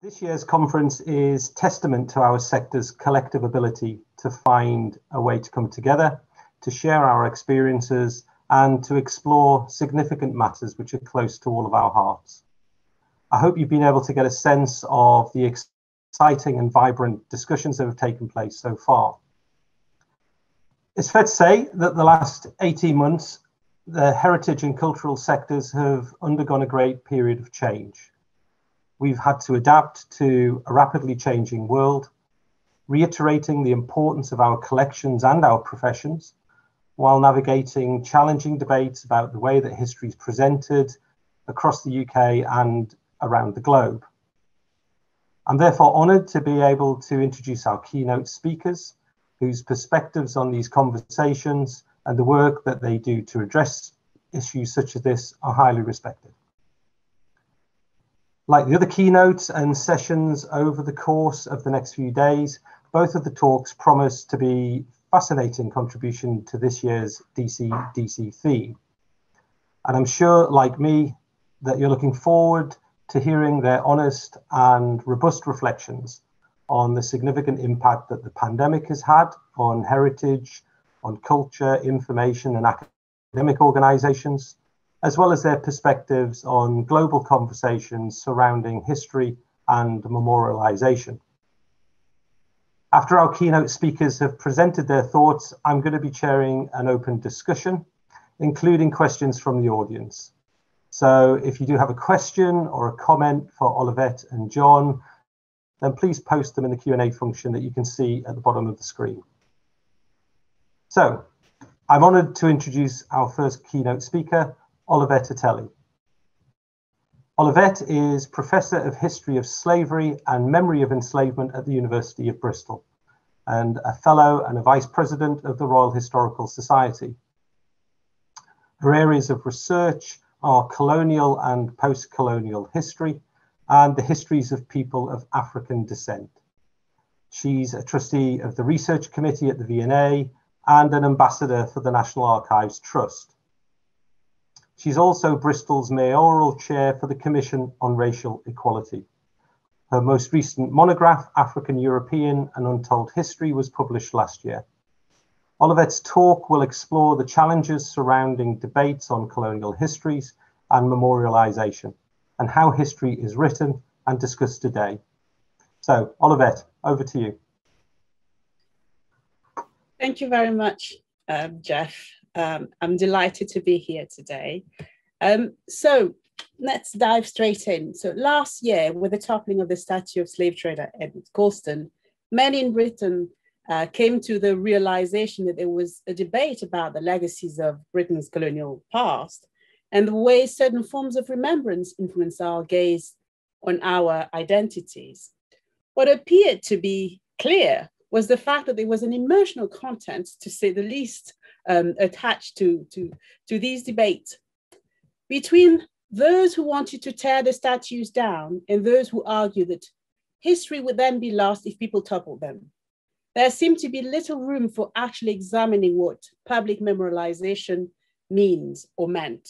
This year's conference is testament to our sector's collective ability to find a way to come together, to share our experiences, and to explore significant matters which are close to all of our hearts. I hope you've been able to get a sense of the exciting and vibrant discussions that have taken place so far. It's fair to say that the last 18 months, the heritage and cultural sectors have undergone a great period of change. We've had to adapt to a rapidly changing world, reiterating the importance of our collections and our professions, while navigating challenging debates about the way that history is presented across the UK and around the globe. I'm therefore honoured to be able to introduce our keynote speakers, whose perspectives on these conversations and the work that they do to address issues such as this are highly respected. Like the other keynotes and sessions over the course of the next few days, both of the talks promise to be fascinating contribution to this year's DC DC theme. And I'm sure, like me, that you're looking forward to hearing their honest and robust reflections on the significant impact that the pandemic has had on heritage, on culture, information, and academic organizations, as well as their perspectives on global conversations surrounding history and memorialization. After our keynote speakers have presented their thoughts, I'm going to be chairing an open discussion, including questions from the audience. So if you do have a question or a comment for Olivette and John, then please post them in the Q&A function that you can see at the bottom of the screen. So I'm honoured to introduce our first keynote speaker, Olivette Otele. Olivette is Professor of History of Slavery and Memory of Enslavement at the University of Bristol and a Fellow and a Vice President of the Royal Historical Society. Her areas of research are colonial and post-colonial history and the histories of people of African descent. She's a trustee of the Research Committee at the V&A and an ambassador for the National Archives Trust. She's also Bristol's mayoral chair for the Commission on Racial Equality. Her most recent monograph, African European and Untold History, was published last year. Olivette's talk will explore the challenges surrounding debates on colonial histories and memorialization and how history is written and discussed today. So, Olivette, over to you. Thank you very much, um, Jeff. Um, I'm delighted to be here today. Um, so let's dive straight in. So last year, with the toppling of the statue of slave trader Edward Colston, many in Britain uh, came to the realization that there was a debate about the legacies of Britain's colonial past and the way certain forms of remembrance influence our gaze on our identities. What appeared to be clear was the fact that there was an emotional content, to say the least, um, attached to, to, to these debates between those who wanted to tear the statues down and those who argue that history would then be lost if people toppled them. There seemed to be little room for actually examining what public memorialization means or meant.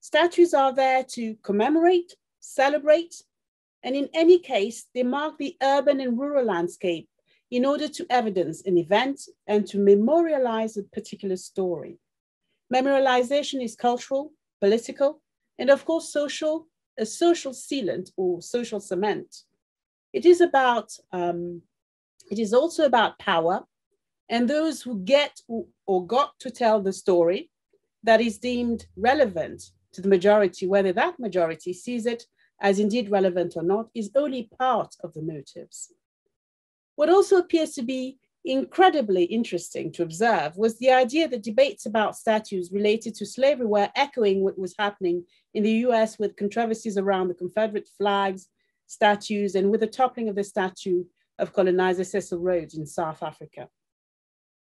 Statues are there to commemorate, celebrate, and in any case, they mark the urban and rural landscape in order to evidence an event and to memorialize a particular story. Memorialization is cultural, political, and of course social, a social sealant or social cement. It is about, um, it is also about power and those who get or got to tell the story that is deemed relevant to the majority, whether that majority sees it as indeed relevant or not, is only part of the motives. What also appears to be incredibly interesting to observe was the idea that debates about statues related to slavery were echoing what was happening in the US with controversies around the Confederate flags, statues, and with the toppling of the statue of colonizer Cecil Rhodes in South Africa.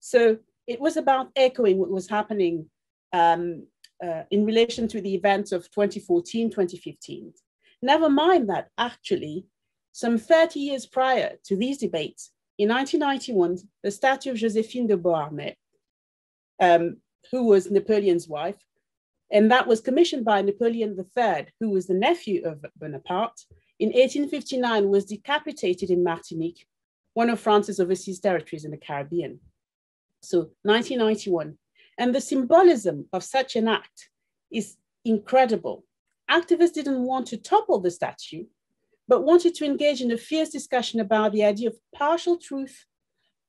So it was about echoing what was happening um, uh, in relation to the events of 2014, 2015. Never mind that actually some 30 years prior to these debates, in 1991, the statue of Joséphine de Beauharnais, um, who was Napoleon's wife, and that was commissioned by Napoleon III, who was the nephew of Bonaparte, in 1859 was decapitated in Martinique, one of France's overseas territories in the Caribbean. So 1991. And the symbolism of such an act is incredible. Activists didn't want to topple the statue, but wanted to engage in a fierce discussion about the idea of partial truth,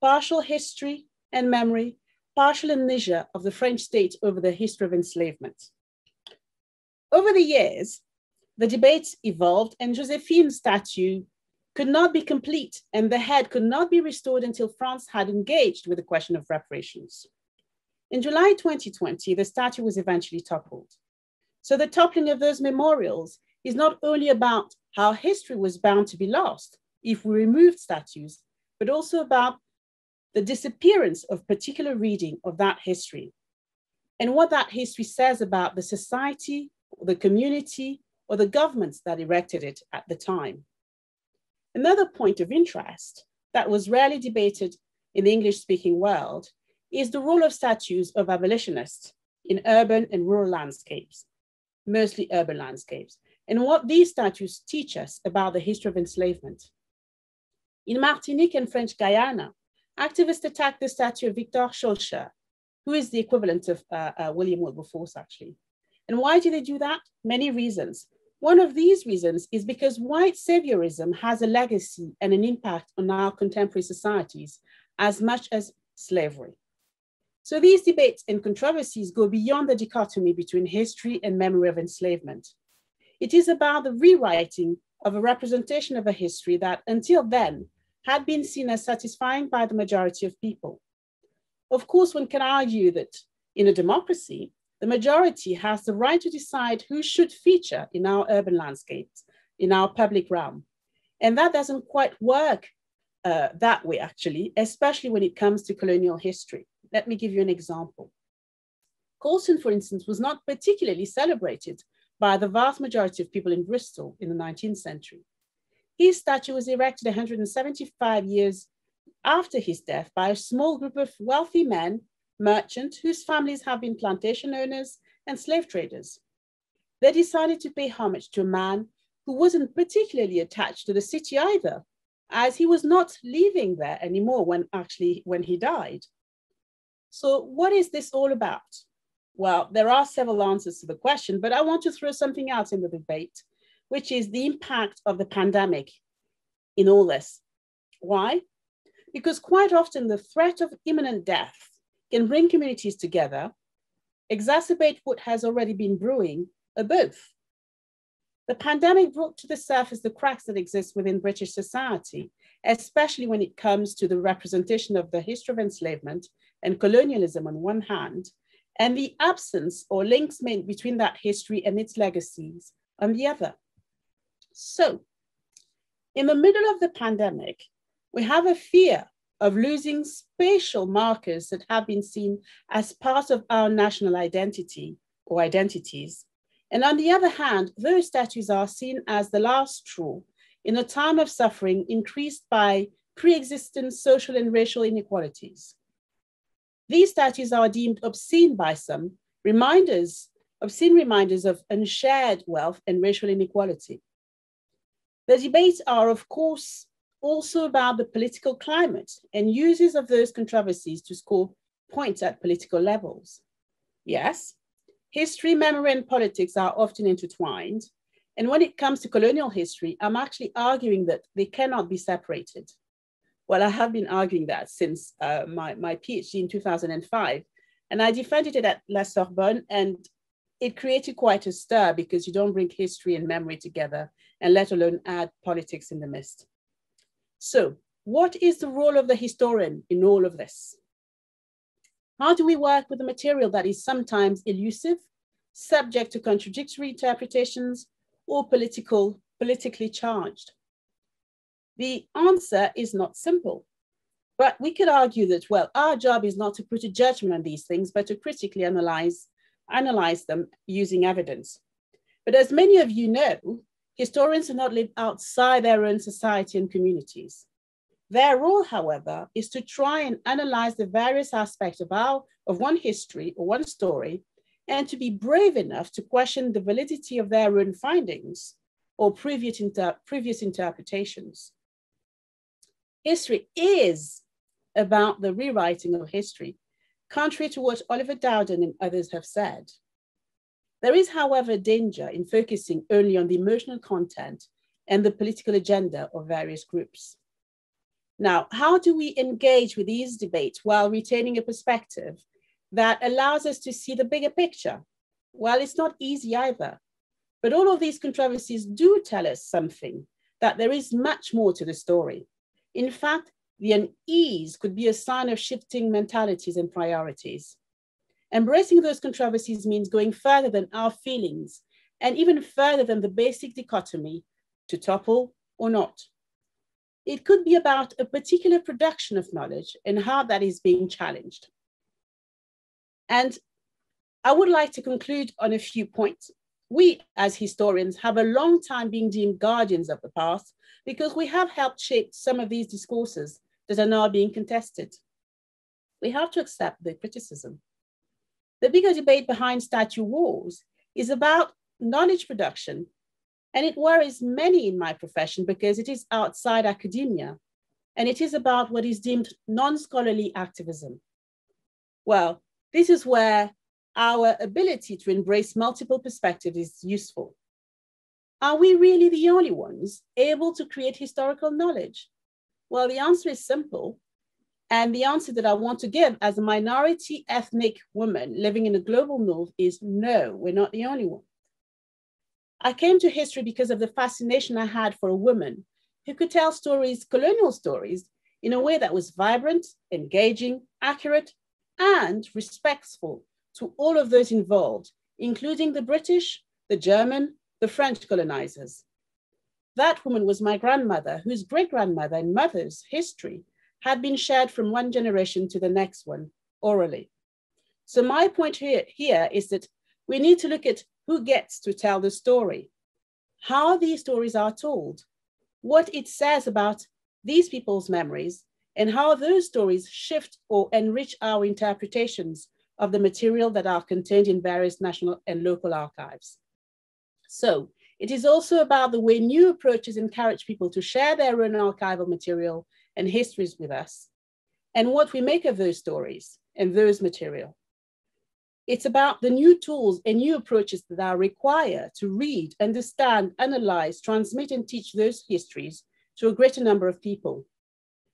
partial history and memory, partial amnesia of the French state over the history of enslavement. Over the years, the debates evolved and Josephine's statue could not be complete and the head could not be restored until France had engaged with the question of reparations. In July 2020, the statue was eventually toppled. So the toppling of those memorials is not only about how history was bound to be lost if we removed statues, but also about the disappearance of particular reading of that history and what that history says about the society, the community, or the governments that erected it at the time. Another point of interest that was rarely debated in the English speaking world is the role of statues of abolitionists in urban and rural landscapes, mostly urban landscapes, and what these statues teach us about the history of enslavement. In Martinique and French Guiana, activists attacked the statue of Victor Schœlcher, who is the equivalent of uh, uh, William Wilberforce, actually. And why do they do that? Many reasons. One of these reasons is because white saviorism has a legacy and an impact on our contemporary societies as much as slavery. So these debates and controversies go beyond the dichotomy between history and memory of enslavement. It is about the rewriting of a representation of a history that until then had been seen as satisfying by the majority of people. Of course, one can argue that in a democracy, the majority has the right to decide who should feature in our urban landscapes, in our public realm. And that doesn't quite work uh, that way, actually, especially when it comes to colonial history. Let me give you an example. Colston, for instance, was not particularly celebrated by the vast majority of people in Bristol in the 19th century. His statue was erected 175 years after his death by a small group of wealthy men merchants whose families have been plantation owners and slave traders. They decided to pay homage to a man who wasn't particularly attached to the city either, as he was not living there anymore when actually when he died. So what is this all about? Well, there are several answers to the question, but I want to throw something out in the debate, which is the impact of the pandemic in all this. Why? Because quite often the threat of imminent death can bring communities together, exacerbate what has already been brewing, or both. The pandemic brought to the surface the cracks that exist within British society, especially when it comes to the representation of the history of enslavement and colonialism on one hand, and the absence or links made between that history and its legacies on the other. So, in the middle of the pandemic, we have a fear of losing spatial markers that have been seen as part of our national identity or identities. And on the other hand, those statues are seen as the last straw in a time of suffering increased by pre-existing social and racial inequalities. These statues are deemed obscene by some, reminders, obscene reminders of unshared wealth and racial inequality. The debates are, of course, also about the political climate and uses of those controversies to score points at political levels. Yes, history, memory, and politics are often intertwined. And when it comes to colonial history, I'm actually arguing that they cannot be separated. Well, I have been arguing that since uh, my, my PhD in 2005. And I defended it at La Sorbonne, and it created quite a stir because you don't bring history and memory together, and let alone add politics in the midst. So what is the role of the historian in all of this? How do we work with a material that is sometimes elusive, subject to contradictory interpretations, or political, politically charged? The answer is not simple, but we could argue that, well, our job is not to put a judgment on these things, but to critically analyze, analyze them using evidence. But as many of you know, Historians do not live outside their own society and communities. Their role, however, is to try and analyze the various aspects of, our, of one history or one story and to be brave enough to question the validity of their own findings or previous, inter previous interpretations. History is about the rewriting of history, contrary to what Oliver Dowden and others have said. There is, however, danger in focusing only on the emotional content and the political agenda of various groups. Now, how do we engage with these debates while retaining a perspective that allows us to see the bigger picture? Well, it's not easy either. But all of these controversies do tell us something that there is much more to the story. In fact, the unease could be a sign of shifting mentalities and priorities. Embracing those controversies means going further than our feelings and even further than the basic dichotomy to topple or not. It could be about a particular production of knowledge and how that is being challenged. And I would like to conclude on a few points. We, as historians, have a long time been deemed guardians of the past because we have helped shape some of these discourses that are now being contested. We have to accept the criticism. The bigger debate behind statue wars is about knowledge production, and it worries many in my profession because it is outside academia, and it is about what is deemed non-scholarly activism. Well, this is where our ability to embrace multiple perspectives is useful. Are we really the only ones able to create historical knowledge? Well, the answer is simple. And the answer that I want to give as a minority ethnic woman living in the global north is no, we're not the only one. I came to history because of the fascination I had for a woman who could tell stories, colonial stories, in a way that was vibrant, engaging, accurate, and respectful to all of those involved, including the British, the German, the French colonizers. That woman was my grandmother, whose great grandmother and mother's history had been shared from one generation to the next one orally. So, my point here, here is that we need to look at who gets to tell the story, how these stories are told, what it says about these people's memories, and how those stories shift or enrich our interpretations of the material that are contained in various national and local archives. So it is also about the way new approaches encourage people to share their own archival material and histories with us, and what we make of those stories and those material. It's about the new tools and new approaches that are required to read, understand, analyze, transmit, and teach those histories to a greater number of people.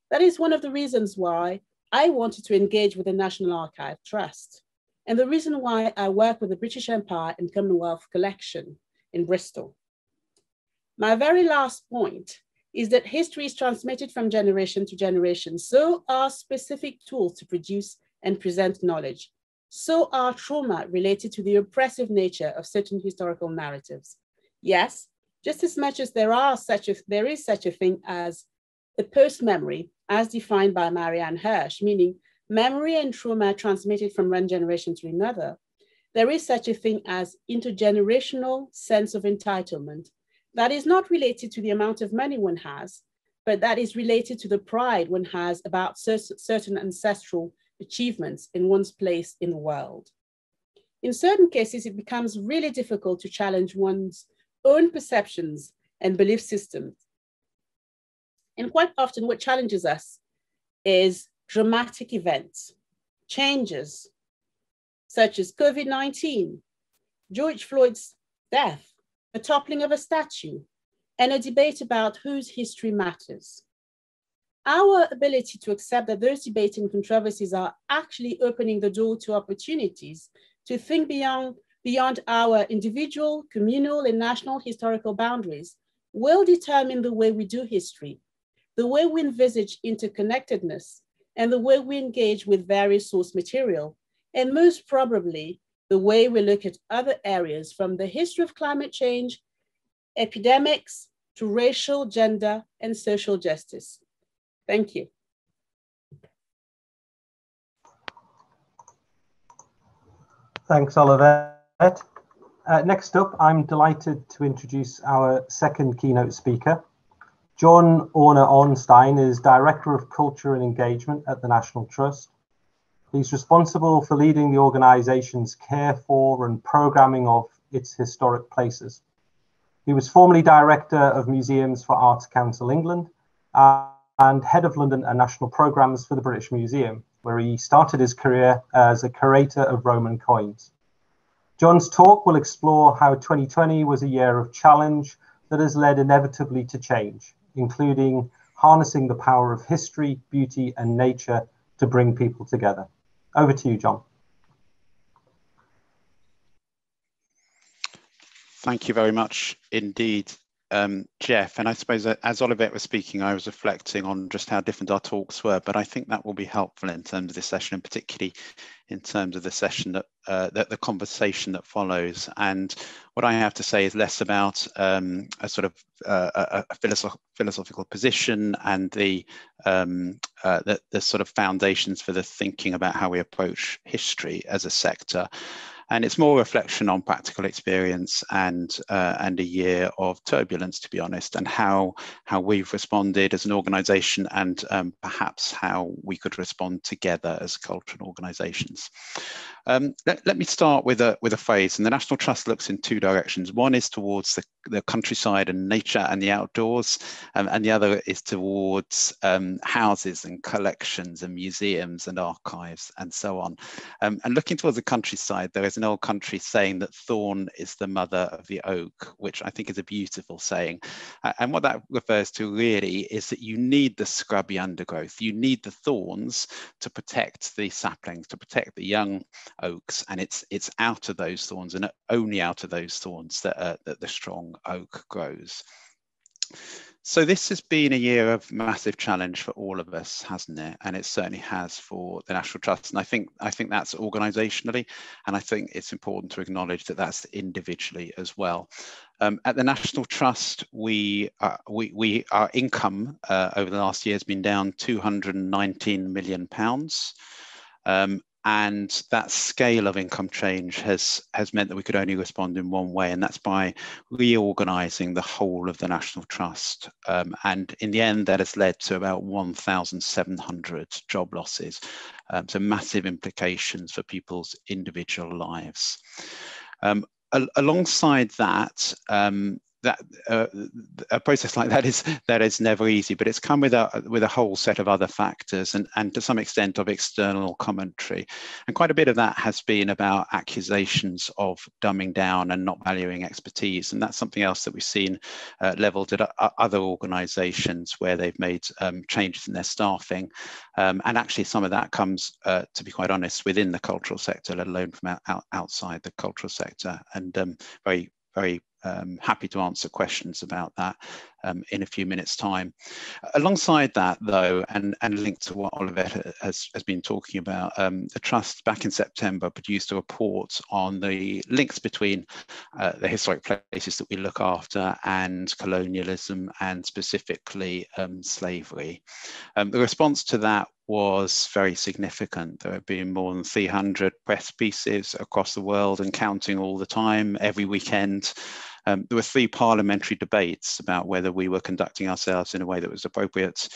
That is one of the reasons why I wanted to engage with the National Archive Trust, and the reason why I work with the British Empire and Commonwealth Collection in Bristol. My very last point is that history is transmitted from generation to generation. So are specific tools to produce and present knowledge. So are trauma related to the oppressive nature of certain historical narratives. Yes, just as much as there are such a, there is such a thing as the post-memory as defined by Marianne Hirsch, meaning memory and trauma transmitted from one generation to another, there is such a thing as intergenerational sense of entitlement that is not related to the amount of money one has, but that is related to the pride one has about certain ancestral achievements in one's place in the world. In certain cases, it becomes really difficult to challenge one's own perceptions and belief systems and quite often, what challenges us is dramatic events, changes, such as COVID 19, George Floyd's death, the toppling of a statue, and a debate about whose history matters. Our ability to accept that those debates and controversies are actually opening the door to opportunities to think beyond, beyond our individual, communal, and national historical boundaries will determine the way we do history the way we envisage interconnectedness, and the way we engage with various source material, and most probably the way we look at other areas from the history of climate change, epidemics, to racial, gender, and social justice. Thank you. Thanks, Oliver. Uh, next up, I'm delighted to introduce our second keynote speaker, John Orna-Ornstein is Director of Culture and Engagement at the National Trust. He's responsible for leading the organisation's care for and programming of its historic places. He was formerly Director of Museums for Arts Council England uh, and Head of London and National Programmes for the British Museum, where he started his career as a curator of Roman coins. John's talk will explore how 2020 was a year of challenge that has led inevitably to change, including harnessing the power of history, beauty, and nature to bring people together. Over to you, John. Thank you very much indeed, um, Jeff. And I suppose as Olivette was speaking, I was reflecting on just how different our talks were, but I think that will be helpful in terms of this session, and particularly in terms of the session that, uh, that the conversation that follows. And what I have to say is less about um, a sort of uh, a philosoph philosophical position and the, um, uh, the, the sort of foundations for the thinking about how we approach history as a sector and it's more reflection on practical experience and uh, and a year of turbulence, to be honest, and how how we've responded as an organisation, and um, perhaps how we could respond together as cultural organisations. Um, let, let, me start with a with a phrase, and the National Trust looks in two directions. One is towards the, the countryside and nature and the outdoors, um, and the other is towards um, houses and collections and museums and archives and so on. Um, and looking towards the countryside, there is old country saying that thorn is the mother of the oak, which I think is a beautiful saying. and what that refers to really is that you need the scrubby undergrowth, you need the thorns to protect the saplings, to protect the young oaks, and it's it's out of those thorns and only out of those thorns that uh, that the strong oak grows. So this has been a year of massive challenge for all of us, hasn't it? And it certainly has for the National Trust. And I think I think that's organisationally, and I think it's important to acknowledge that that's individually as well. Um, at the National Trust, we, uh, we, we our income uh, over the last year has been down 219 million pounds. Um, and that scale of income change has has meant that we could only respond in one way and that's by reorganizing the whole of the national trust. Um, and in the end that has led to about 1700 job losses. Um, so massive implications for people's individual lives. Um, al alongside that um, that uh, a process like that is that is never easy, but it's come with a with a whole set of other factors and and to some extent of external commentary, and quite a bit of that has been about accusations of dumbing down and not valuing expertise, and that's something else that we've seen uh, leveled at other organisations where they've made um, changes in their staffing, um, and actually some of that comes, uh, to be quite honest, within the cultural sector, let alone from out, outside the cultural sector, and um, very very um, happy to answer questions about that um, in a few minutes time. Alongside that though, and, and linked to what Olivette has, has been talking about, um, the Trust back in September produced a report on the links between uh, the historic places that we look after and colonialism and specifically um, slavery. Um, the response to that was very significant. There have been more than 300 press pieces across the world and counting all the time, every weekend. Um, there were three parliamentary debates about whether we were conducting ourselves in a way that was appropriate.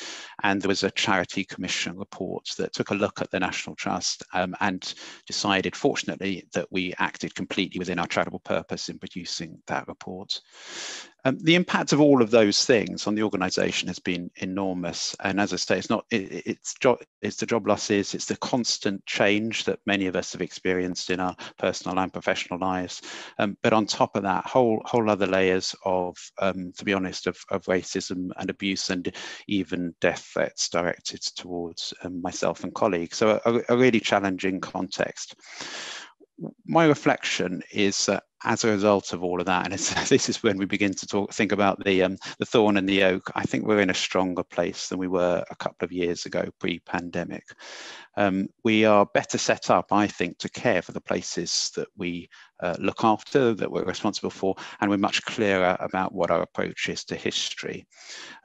And there was a charity commission report that took a look at the National Trust um, and decided, fortunately, that we acted completely within our charitable purpose in producing that report. Um, the impact of all of those things on the organisation has been enormous. And as I say, it's not it, it's job it's the job losses, it's the constant change that many of us have experienced in our personal and professional lives. Um, but on top of that, whole whole other layers of, um, to be honest, of, of, racism and abuse and even death threats directed towards um, myself and colleagues. So a, a really challenging context my reflection is that as a result of all of that, and this is when we begin to talk, think about the um, the thorn and the oak. I think we're in a stronger place than we were a couple of years ago, pre-pandemic. Um, we are better set up, I think, to care for the places that we uh, look after, that we're responsible for, and we're much clearer about what our approach is to history.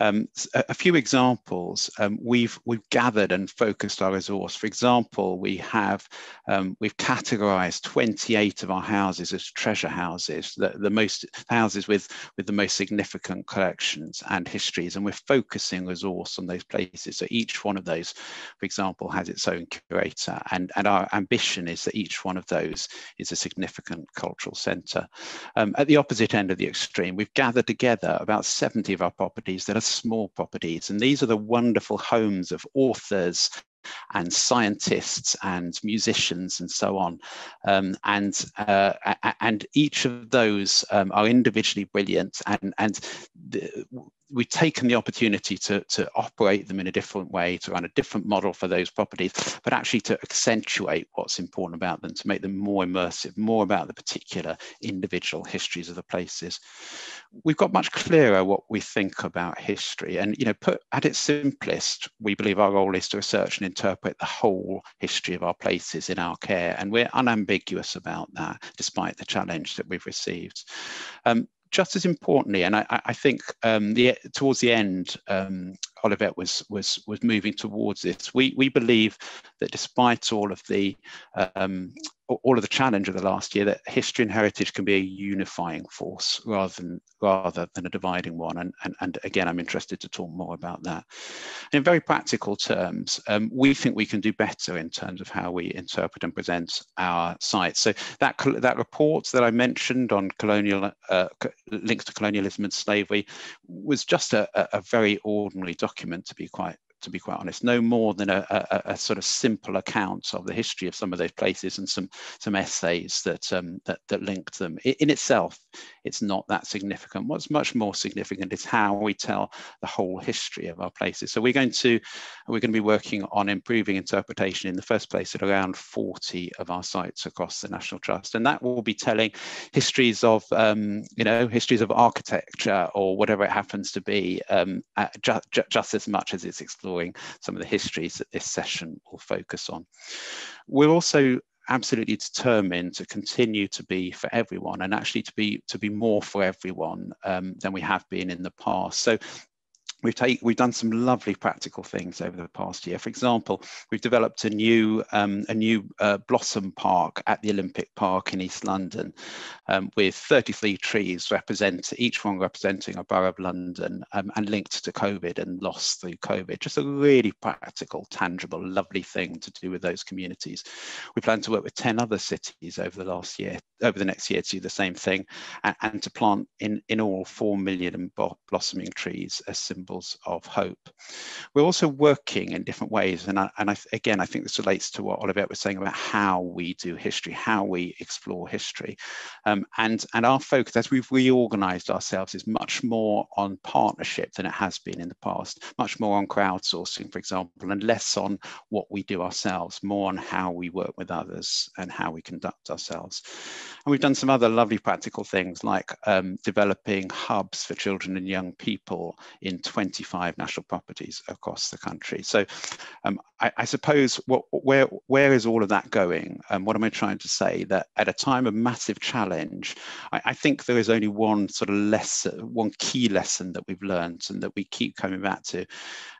Um, a, a, few examples, um, we've, we've gathered and focused our resource. For example, we have, um, we've categorized 28 of our houses as treasure houses, the, the most houses with, with the most significant collections and histories. And we're focusing resource on those places. So each one of those, for example, has its own curator. And, and our ambition is that each one of those is a significant cultural centre. Um, at the opposite end of the extreme, we've gathered together about 70 of our properties that are small properties. And these are the wonderful homes of authors and scientists and musicians and so on. Um, and, uh, and each of those um, are individually brilliant and, and the, we've taken the opportunity to, to operate them in a different way, to run a different model for those properties, but actually to accentuate what's important about them, to make them more immersive, more about the particular individual histories of the places. We've got much clearer what we think about history. And, you know, put at its simplest, we believe our role is to research and interpret the whole history of our places in our care. And we're unambiguous about that, despite the challenge that we've received. Um, just as importantly, and I, I think um, the, towards the end, um, Olivette was was was moving towards this. We we believe that despite all of the um, all of the challenge of the last year, that history and heritage can be a unifying force rather than rather than a dividing one. And and, and again, I'm interested to talk more about that. In very practical terms, um, we think we can do better in terms of how we interpret and present our sites. So that that report that I mentioned on colonial uh, links to colonialism and slavery was just a, a very ordinary document document to be quite to be quite honest, no more than a, a, a, sort of simple account of the history of some of those places and some some essays that um, that, that linked them. In itself, it's not that significant. What's much more significant is how we tell the whole history of our places. So we're going to we're going to be working on improving interpretation in the first place at around 40 of our sites across the National Trust, and that will be telling histories of um, you know histories of architecture or whatever it happens to be, um, ju ju just as much as it's exploring some of the histories that this session will focus on. We're also absolutely determined to continue to be for everyone and actually to be to be more for everyone um, than we have been in the past. So We've, take, we've done some lovely practical things over the past year. For example, we've developed a new, um, a new uh, blossom park at the Olympic Park in East London um, with 33 trees represent, each one representing a borough of London um, and linked to COVID and lost through COVID. Just a really practical, tangible, lovely thing to do with those communities. We plan to work with 10 other cities over the last year, over the next year to do the same thing and, and to plant in, in all 4 million blossoming trees as symbols of hope. We're also working in different ways. And, I, and I, again, I think this relates to what Olivette was saying about how we do history, how we explore history. Um, and, and our focus, as we've reorganized ourselves, is much more on partnership than it has been in the past, much more on crowdsourcing, for example, and less on what we do ourselves, more on how we work with others and how we conduct ourselves. And we've done some other lovely practical things like um, developing hubs for children and young people in 25 national properties across the country. So um, I, I, suppose what, where, where is all of that going? And what am I trying to say? That at a time of massive challenge, I, I think there is only one sort of lesson, one key lesson that we've learned and that we keep coming back to.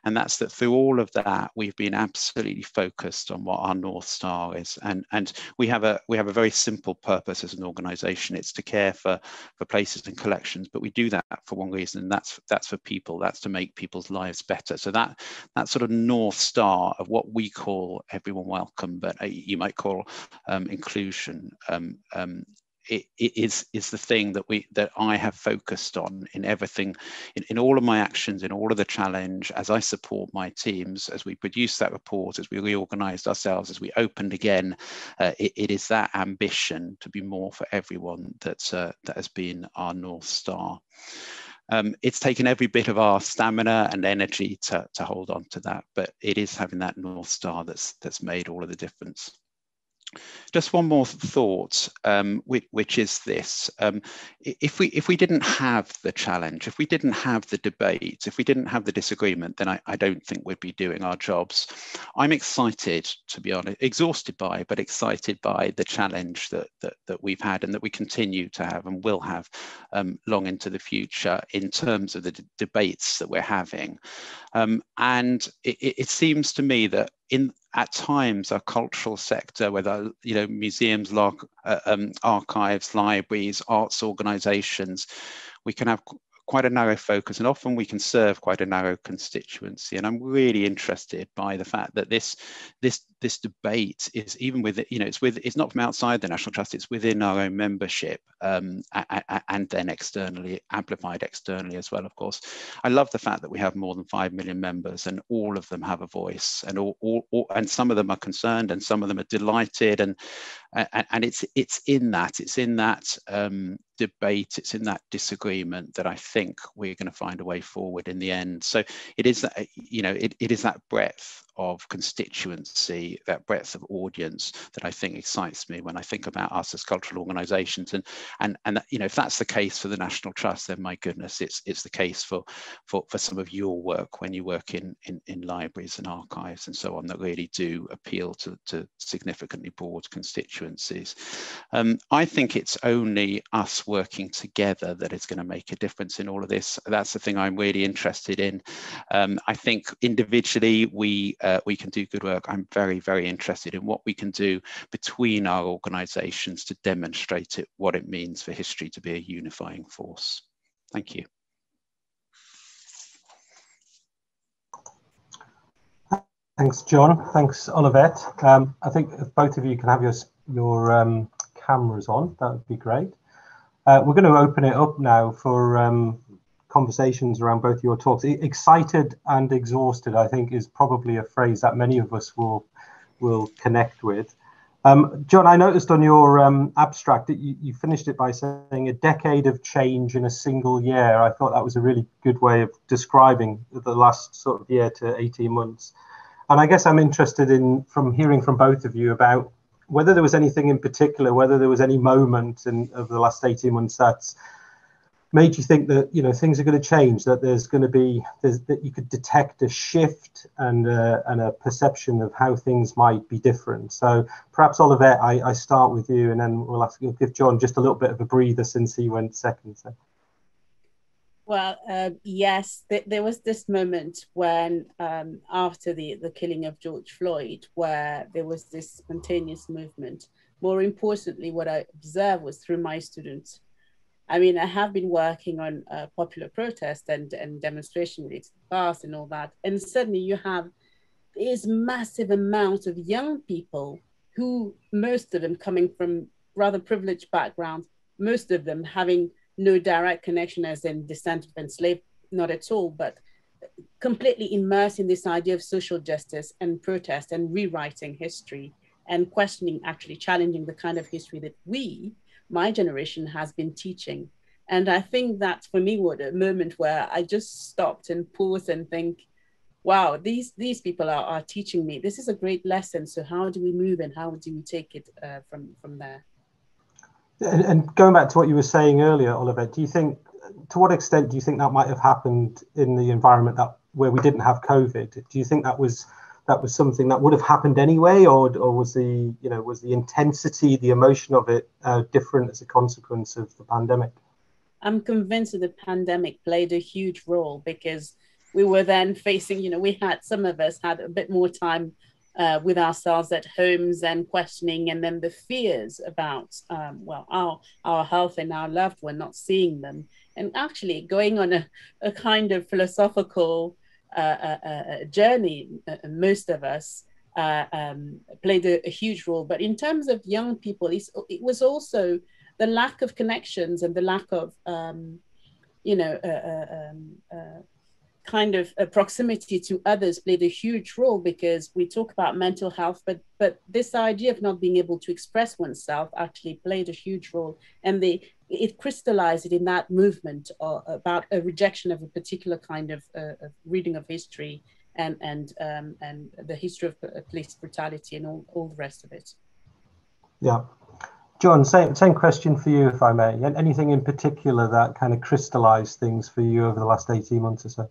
And that's that through all of that, we've been absolutely focused on what our North Star is. And, and we, have a, we have a very simple purpose as an organization. It's to care for, for places and collections, but we do that for one reason, and that's, that's for people. That's to make people's lives better. So that that sort of north star of what we call everyone welcome, but uh, you might call um, inclusion. Um, um, it, it is is the thing that we that I have focused on in everything, in, in all of my actions, in all of the challenge, as I support my teams, as we produce that report, as we reorganized ourselves, as we opened again, uh, it, it is that ambition to be more for everyone that uh, that has been our north star. Um, it's taken every bit of our stamina and energy to, to hold on to that, but it is having that North Star that's, that's made all of the difference. Just one more thought, um, which, which, is this: um, if we if we didn't have the challenge, if we didn't have the debate, if we didn't have the disagreement, then I, I don't think we'd be doing our jobs. I'm excited, to be honest, exhausted by, but excited by the challenge that that, that we've had and that we continue to have and will have um, long into the future in terms of the debates that we're having. Um, and it, it seems to me that in at times our cultural sector, whether you know museums, uh, um, archives, libraries, arts organisations, we can have quite a narrow focus and often we can serve quite a narrow constituency. And i'm really interested by the fact that this this this debate is even with you know it's with it's not from outside the national trust it's within our own membership um, and then externally amplified externally as well of course. I love the fact that we have more than 5 million members and all of them have a voice and all, all, all and some of them are concerned and some of them are delighted and and, and it's it's in that it's in that um, debate it's in that disagreement that i think we're going to find a way forward in the end. So it is that you know it, it is that breadth of constituency, that breadth of audience that I think excites me when I think about us as cultural organisations. And and and you know, if that's the case for the National Trust, then my goodness, it's it's the case for for, for some of your work when you work in, in in libraries and archives and so on that really do appeal to, to significantly broad constituencies. Um, I think it's only us working together that is going to make a difference in all of this. That's the thing I'm really interested in. Um, I think individually we uh, we can do good work. I'm very, very interested in what we can do between our organisations to demonstrate it, what it means for history to be a unifying force. Thank you. Thanks, John. Thanks, Olivette. Um, I think if both of you can have your your um, cameras on, that would be great. Uh, we're going to open it up now for um, conversations around both your talks. Excited and exhausted, I think, is probably a phrase that many of us will will connect with. Um, John, I noticed on your um, abstract that you, you, finished it by saying a decade of change in a single year. I thought that was a really good way of describing the last sort of year to 18 months. And I guess I'm interested in from hearing from both of you about whether there was anything in particular, whether there was any moment in over the last 18 months that's made you think that you know things are going to change that there's going to be that you could detect a shift and a, and a perception of how things might be different so perhaps oliver I, I start with you and then we'll ask we'll give john just a little bit of a breather since he went second so. well uh, yes th- there was this moment when um, after the the killing of george floyd where there was this spontaneous movement more importantly what i observed was through my students I mean, I have been working on uh, popular protest and, and demonstration related past and all that. And suddenly you have this massive amount of young people who, most of them coming from rather privileged backgrounds, most of them having no direct connection as in descent of enslaved, not at all, but completely immersed in this idea of social justice and protest and rewriting history and questioning, actually challenging the kind of history that we my generation has been teaching. And I think that for me was a moment where I just stopped and paused and think, wow, these these people are, are teaching me. This is a great lesson. So how do we move and how do we take it uh, from from there? And, and going back to what you were saying earlier, Oliver, do you think to what extent do you think that might have happened in the environment that where we didn't have COVID? Do you think that was that was something that would have happened anyway, or or was the you know was the intensity, the emotion of it uh, different as a consequence of the pandemic? I'm convinced that the pandemic played a huge role because we were then facing, you know, we had some of us had a bit more time uh, with ourselves at homes and questioning, and then the fears about, um, well, our our health and our loved one, not seeing them, and actually going on a, a kind of philosophical journey, most of us uh, um, played a, a, huge role. But in terms of young people, it was also the lack of connections and the lack of, um, you know, uh, um, kind of a proximity to others played a huge role because we talk about mental health, but but this idea of not being able to express oneself actually played a huge role, and the it crystallized in that movement about a rejection of a particular kind of, uh, of reading of history and and um, and the history of police brutality and all, all the rest of it. Yeah. John, same, same question for you, if I may. Anything in particular that kind of crystallized things for you over the last 18 months or so?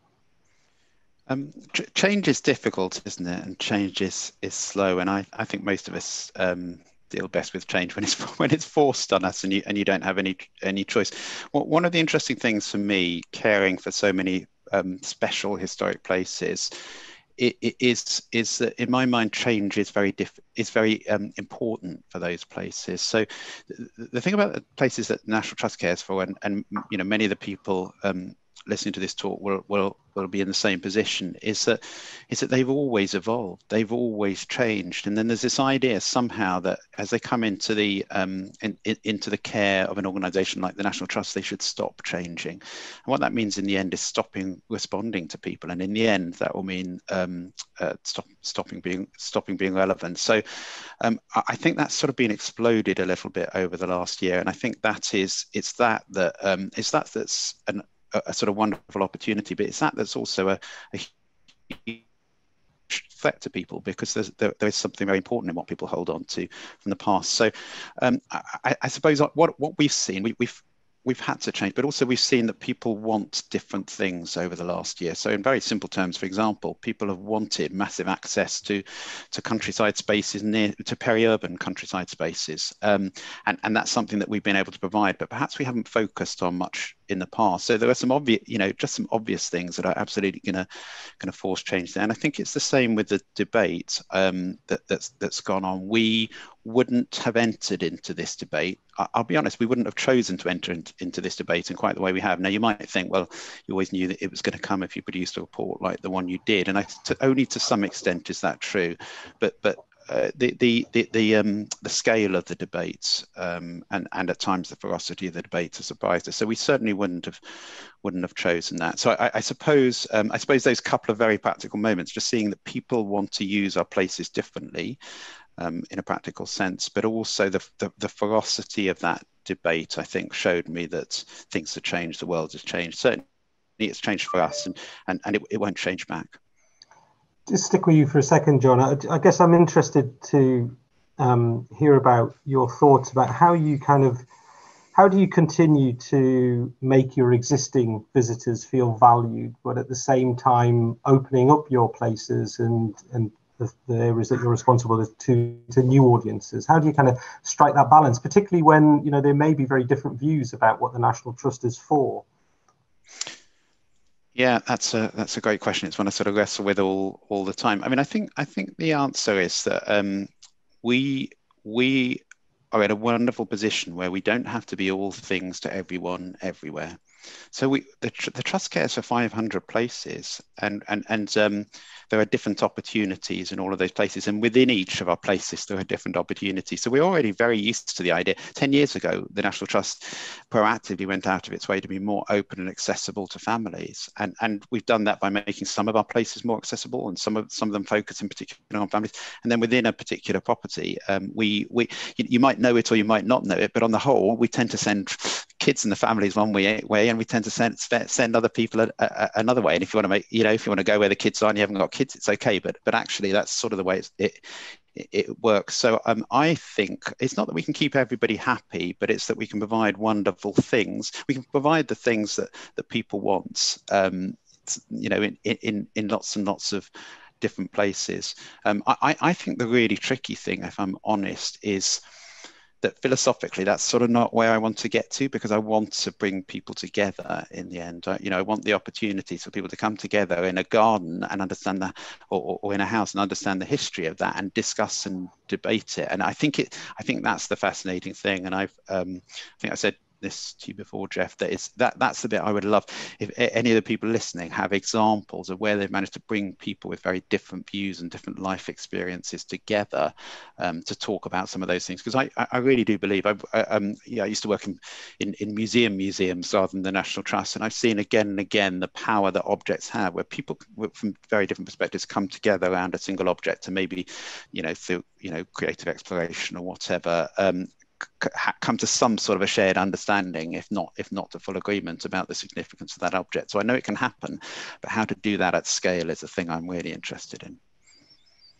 Um, change is difficult, isn't it? And change is, is slow. And I, I think most of us um, deal best with change when it's when it's forced on us and you and you don't have any any choice. Well, one of the interesting things for me, caring for so many um, special historic places, is is that in my mind change is very diff- is very um, important for those places. So the, the, thing about the places that National Trust cares for, and, and you know many of the people um, listening to this talk will will will be in the same position is that is that they've always evolved they've always changed. And then there's this idea somehow that as they come into the um, in, in, into the care of an organization like the national trust they should stop changing. And what that means in the end is stopping responding to people. And in the end that will mean um, uh, stop, stopping being stopping being relevant. So um, I think that's sort of been exploded a little bit over the last year. And I think that is it's that that um, it's that that's an a, sort of wonderful opportunity, but it's that that's also a, a threat to people because there, there is something very important in what people hold on to from the past. So um, I, I, suppose what what we've seen, we, we've we've had to change, but also we've seen that people want different things over the last year. So, in very simple terms, for example, people have wanted massive access to to countryside spaces near to peri-urban countryside spaces, um, and and that's something that we've been able to provide. But perhaps we haven't focused on much in the past. So there are some obvious, you know, just some obvious things that are absolutely going to going to force change there. And I think it's the same with the debate um, that that's that's gone on. We wouldn't have entered into this debate. I'll be honest, we wouldn't have chosen to enter into this debate in quite the way we have. Now, you might think, well, you always knew that it was going to come if you produced a report like the one you did, and I, to, only to some extent is that true. But but uh, the the the um, the scale of the debates um, and and at times the ferocity of the debates has surprised us. So we certainly wouldn't have wouldn't have chosen that. So I, I suppose um, I suppose those couple of very practical moments, just seeing that people want to use our places differently. Um, in a practical sense, but also the, the, the ferocity of that debate, I think, showed me that things have changed, the world has changed. Certainly, it's changed for us, and and, and it, it won't change back just stick with you for a second, John. I, I guess I'm interested to um, hear about your thoughts about how you kind of how do you continue to make your existing visitors feel valued, but at the same time opening up your places and and the, the areas that you're responsible to to new audiences? How do you kind of strike that balance, particularly when you know there may be very different views about what the National Trust is for? Yeah, that's a that's a great question. It's one I sort of wrestle with all all the time. I mean, I think I think the answer is that um, we we are in a wonderful position where we don't have to be all things to everyone everywhere. So we the, the trust cares for 500 places, and and and um, there are different opportunities in all of those places, and within each of our places there are different opportunities. So we're already very used to the idea. Ten years ago, the National Trust proactively went out of its way to be more open and accessible to families, and and we've done that by making some of our places more accessible, and some of some of them focus in particular on families. And then within a particular property, um, we we you, you might know it or you might not know it, but on the whole, we tend to send kids and the families one way, way and we tend to send send other people a, a, another way. And if you want to make, you know, if you want to go where the kids are and you haven't got kids, it's okay. But but actually, that's sort of the way it it, it works. So um, I think it's not that we can keep everybody happy, but it's that we can provide wonderful things. We can provide the things that that people want. Um, you know, in in in lots and lots of different places. Um, I, I think the really tricky thing, if I'm honest, is that philosophically that's sort of not where I want to get to because I want to bring people together in the end. I, you know, I want the opportunity for people to come together in a garden and understand that, or, or, in a house and understand the history of that and discuss and debate it. And I think it, I think that's the fascinating thing. And I've, um, I think I said this to you before, Jeff. That is that that's the bit I would love if any of the people listening have examples of where they've managed to bring people with very different views and different life experiences together um, to talk about some of those things. Because I, I really do believe I, I, um, yeah, I used to work in, in, in museum museums rather than the National Trust, and I've seen again and again the power that objects have, where people from very different perspectives come together around a single object to maybe, you know, through you know creative exploration or whatever, um, come to some sort of a shared understanding, if not if not to full agreement about the significance of that object. So I know it can happen, but how to do that at scale is the thing I'm really interested in.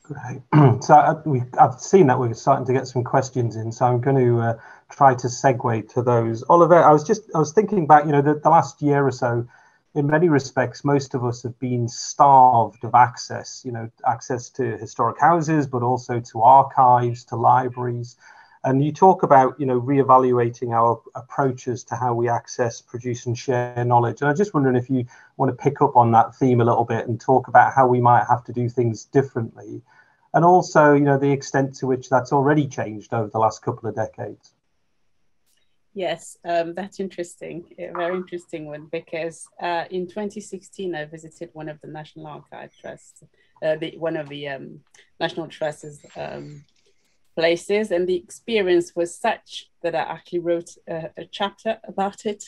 Great. so I, we, I've seen that we're starting to get some questions in, so I'm going to uh, try to segue to those. Olivette, I was just I was thinking back, you know, the, the last year or so. In many respects, most of us have been starved of access, you know, access to historic houses, but also to archives, to libraries. And you talk about, you know, reevaluating our approaches to how we access, produce, and share knowledge. And I'm just wondering if you want to pick up on that theme a little bit and talk about how we might have to do things differently, and also, you know, the extent to which that's already changed over the last couple of decades. Yes, um, that's interesting. A very interesting one because uh, in 2016 I visited one of the National Archive Trusts, uh, the, one of the um, National Trusts um, places, and the experience was such that I actually wrote a, a chapter about it,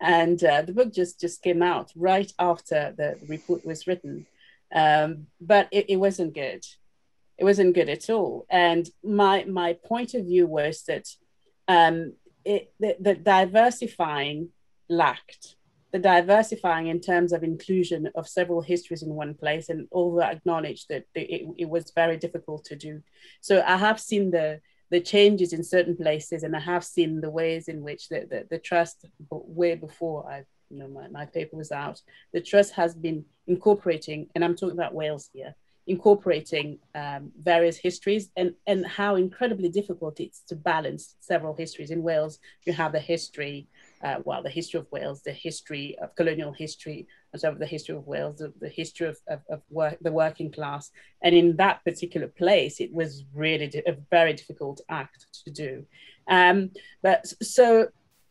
and uh, the book just just came out right after the, report was written, um, but it, it wasn't good. It wasn't good at all, and my my point of view was that um, it, the, the diversifying lacked the diversifying in terms of inclusion of several histories in one place and over acknowledged that it, it was very difficult to do so i have seen the the changes in certain places and i have seen the ways in which the, the, the trust way before i you know my, my paper was out the trust has been incorporating and i'm talking about wales here incorporating um, various histories and, and how incredibly difficult it's to balance several histories. In Wales, you have the history, uh, well, the history of Wales, the history of colonial history, and so the history of Wales, the, the history of, of, of, work, the working class. And in that particular place, it was really a very difficult act to do. Um, but so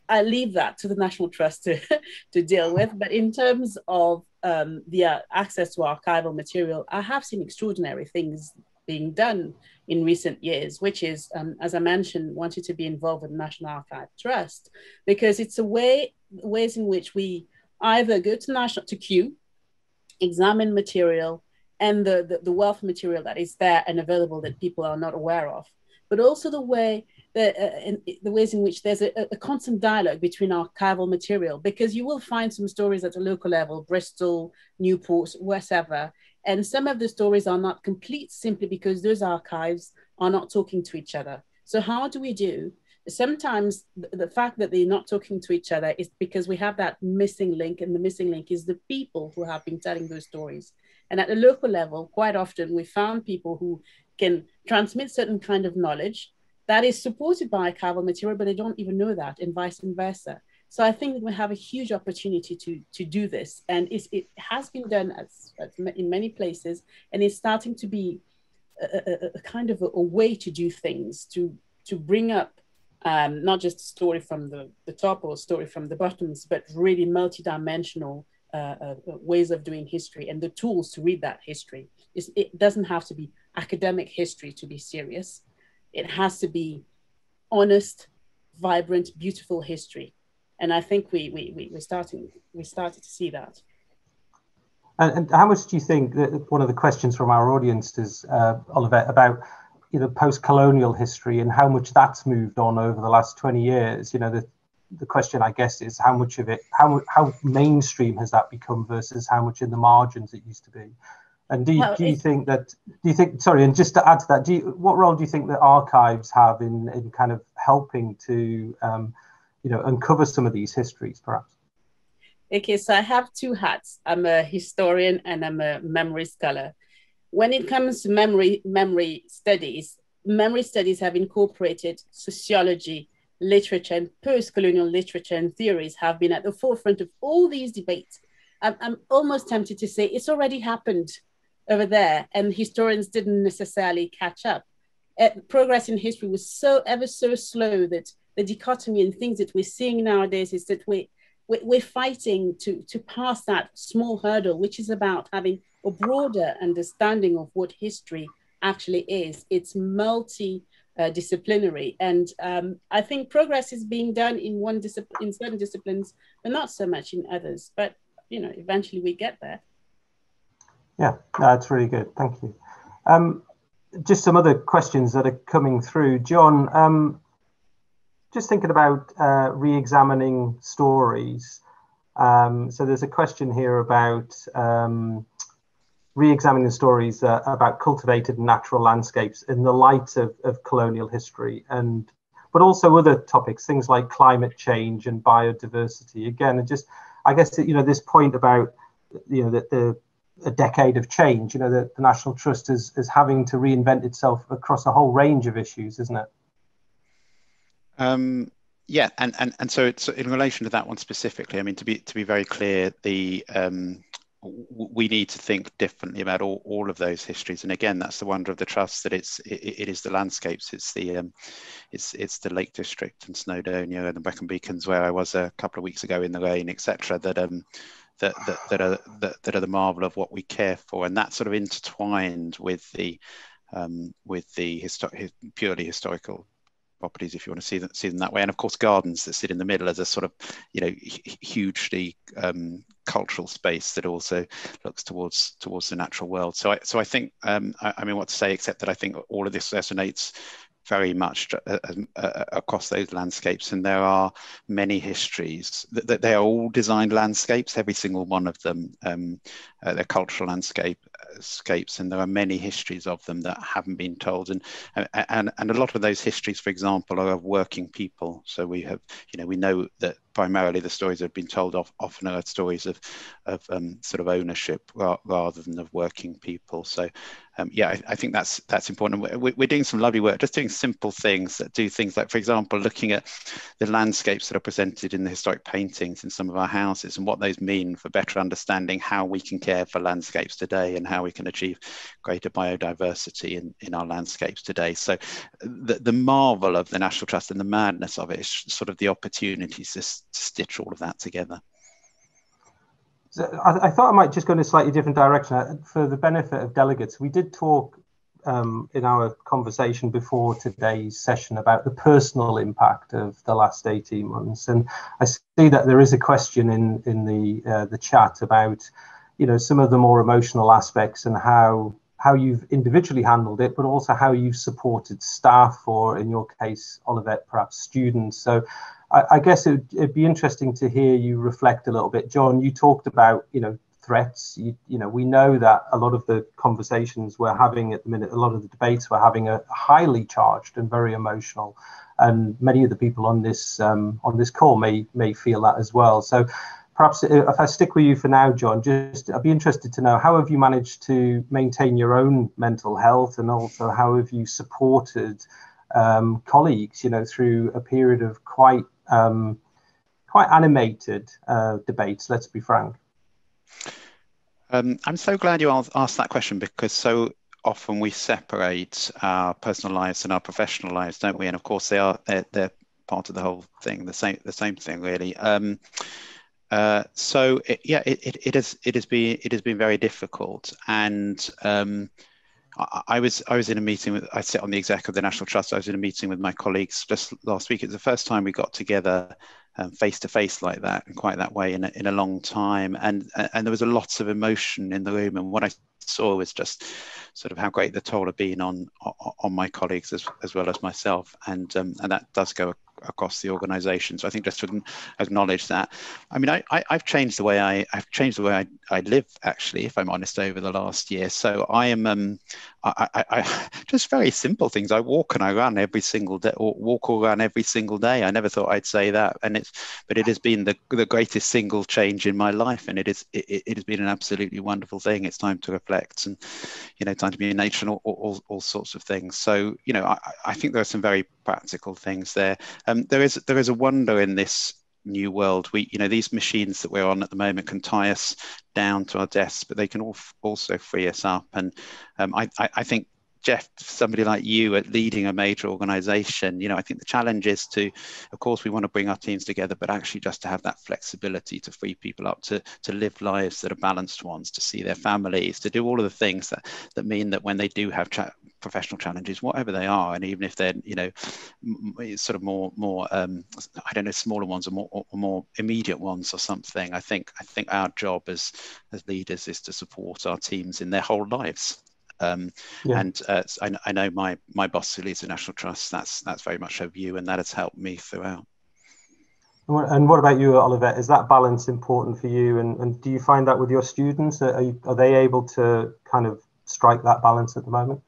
I leave that to the National Trust to, to deal with. But in terms of um, the uh, access to archival material, I have seen extraordinary things being done in recent years, which is, um, as I mentioned, wanted to be involved with National Archive Trust because it's a way ways in which we either go to national to Kew, examine material and the, the, the wealth material that is there and available that people are not aware of, but also the way the, uh, the ways in which there's a, a, constant dialogue between archival material because you will find some stories at a local level, Bristol, Newport, whatever, and some of the stories are not complete simply because those archives are not talking to each other. So how do we do? Sometimes the fact that they're not talking to each other is because we have that missing link, and the missing link is the people who have been telling those stories. And at the local level, quite often we found people who can transmit certain kind of knowledge that is supported by archival material, but they don't even know that, and vice versa. So I think we have a huge opportunity to to do this, and it has been done as, as, in many places, and it's starting to be a, a, a kind of a, a, way to do things to to bring up um, not just a story from the, the top or a story from the bottoms, but really multidimensional uh, uh, ways of doing history and the tools to read that history. It's, it doesn't have to be academic history to be serious. It has to be honest, vibrant, beautiful history. And I think we, we, we, we're starting, we started to see that. And, and, how much do you think that one of the questions from our audience is, uh, Olivette, about you know post-colonial history and how much that's moved on over the last 20 years? You know, the the question I guess is how much of it, how how mainstream has that become versus how much in the margins it used to be? And do you, well, do you think that, do you think, sorry, and just to add to that, do you, what role do you think that archives have in, in kind of helping to, um, you know, uncover some of these histories perhaps? Okay, so I have two hats. I'm a historian and I'm a memory scholar. When it comes to memory, memory studies, memory studies have incorporated sociology, literature, and post-colonial literature and theories have been at the forefront of all these debates. I'm, I'm almost tempted to say it's already happened over there, and historians didn't necessarily catch up. Uh, progress in history was so ever so slow that the dichotomy and things that we're seeing nowadays is that we we're fighting to, to pass that small hurdle, which is about having a broader understanding of what history actually is. It's multi uh, disciplinary, and um, I think progress is being done in one discipline, in certain disciplines, but not so much in others. But you know, eventually we get there. Yeah, that's really good. Thank you. Um, just some other questions that are coming through. John, um, just thinking about uh, re-examining stories. Um, so there's a question here about um, re-examining stories uh, about cultivated natural landscapes in the light of, of colonial history and but also other topics, things like climate change and biodiversity. Again, and just I guess you know this point about you know that the a decade of change. You know, the, the National Trust is is having to reinvent itself across a whole range of issues, isn't it? Um, yeah, and, and and so it's in relation to that one specifically. I mean, to be to be very clear, the um, we need to think differently about all, all of those histories and again that's the wonder of the trust that it's it, it is the landscapes it's the um, it's it's the lake district and snowdonia and the brecon beacons where i was a couple of weeks ago in the rain etc that um that, that, that are that, that are the marvel of what we care for and that's sort of intertwined with the um, with the histo- purely historical properties if you want to see them, see them that way. And of course gardens that sit in the middle as a sort of you know hugely um, cultural space that also looks towards towards the natural world. So I so I think um, I, I, mean what to say except that I think all of this resonates very much uh, uh, across those landscapes. And there are many histories that they are all designed landscapes every single one of them um, uh, cultural landscape escapes and there are many histories of them that haven't been told. And and and a lot of those histories for example are of working people. So we have you know we know that primarily the stories that have been told of, often are stories of of um, sort of ownership rather than of working people. So um, yeah, I, I, think that's that's important. We're, we're, doing some lovely work, just doing simple things that do things like, for example, looking at the landscapes that are presented in the historic paintings in some of our houses and what those mean for better understanding how we can care for landscapes today and how we can achieve greater biodiversity in, in our landscapes today. So the, the marvel of the National Trust and the madness of it is sort of the opportunities to stitch all of that together. I, I, thought I might just go in a slightly different direction uh, for the benefit of delegates. We did talk um, in our conversation before today's session about the personal impact of the last 18 months, and I see that there is a question in in the uh, the chat about, you know, some of the more emotional aspects and how how you've individually handled it, but also how you've supported staff, or in your case, Olivette, perhaps students. So I, I guess it would, it'd be interesting to hear you reflect a little bit. John, you talked about, you know, threats. You, you know, we know that a lot of the conversations we're having at the minute, a lot of the debates we're having are highly charged and very emotional, and many of the people on this um, on this call may may feel that as well. So, perhaps if I stick with you for now, John, just I'd be interested to know how have you managed to maintain your own mental health, and also how have you supported um, colleagues, you know, through a period of quite um, quite animated uh, debates. Let's be frank. Um, I'm so glad you asked that question because so often we separate our personal lives and our professional lives, don't we? And of course, they are they're, they're part of the whole thing, the same the same thing, really. Um, uh, so it, yeah, it, it, it has it has been it has been very difficult, and um, I was I was in a meeting with I sit on the exec of the National Trust. I was in a meeting with my colleagues just last week. It's the first time we got together face to face like that and quite that way in a, in a long time. And and there was a lots of emotion in the room. And what I saw was just sort of how great the toll had been on on my colleagues as, as well as myself. And um, and that does go across the organization. So I think just to acknowledge that. I mean, I, I, have changed the way I, I've changed the way I, I live, actually, if I'm honest, over the last year. So I am, um, I, I, I, just very simple things. I walk and I run every single day, or walk or run every single day. I never thought I'd say that. And it's, but it has been the, the greatest single change in my life. And it is, it, it has been an absolutely wonderful thing. It's time to reflect and, you know, time to be in nature and all, all, all sorts of things. So, you know, I, I think there are some very practical things there. Um, there is there is a wonder in this new world. We, you know, these machines that we're on at the moment can tie us down to our desks, but they can also free us up. And um, I, I, I, think Jeff, somebody like you at leading a major organization, you know, I think the challenge is to, of course, we want to bring our teams together, but actually just to have that flexibility to free people up to, to live lives that are balanced ones, to see their families, to do all of the things that, that mean that when they do have cha- professional challenges, whatever they are, and even if they're, you know, sort of more, more, um, I don't know, smaller ones or more, or more immediate ones or something, I think, I think our job as, as leaders is to support our teams in their whole lives um, yeah. And uh, I, I, know my my boss who leads the National Trust. That's that's very much her view, and that has helped me throughout. And what about you, Olivette? Is that balance important for you? And, and do you find that with your students? Are, you, are they able to kind of strike that balance at the moment?